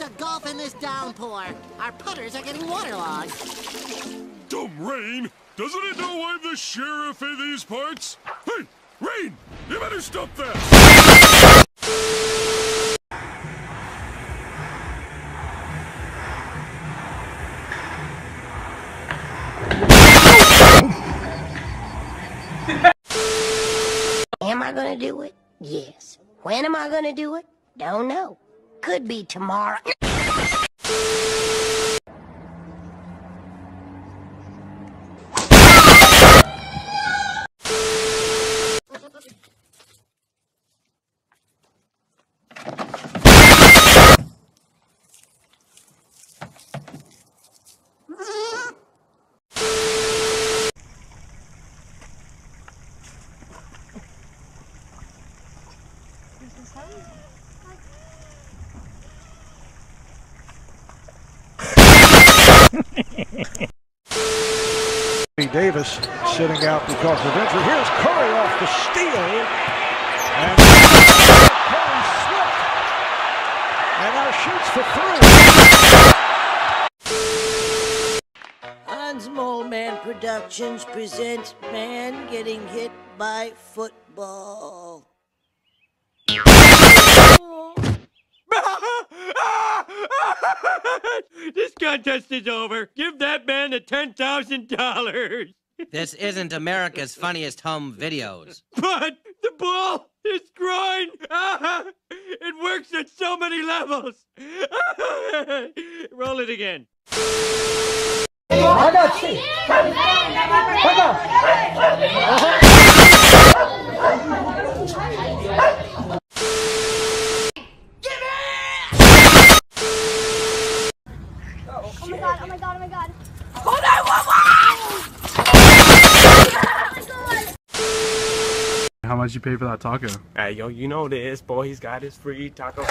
to golf in this downpour. Our putters are getting waterlogged. Dumb Rain! Doesn't it know I'm the sheriff in these parts? Hey, Rain! You better stop that! Am I gonna do it? Yes. When am I gonna do it? Don't know. Could be tomorrow. Davis sitting out because of injury. Here's Curry off the steal. And Curry slipped. And now shoots for three. Hans Moleman Productions presents Man Getting Hit by Football. this contest is over. Give that man the ten thousand dollars. This isn't America's funniest home videos. But the ball is groin. it works at so many levels. Roll it again. god, oh my god, oh my god. Hold on, whoa! How much you pay for that taco? Hey, yo, you know this. Boy, he's got his free taco.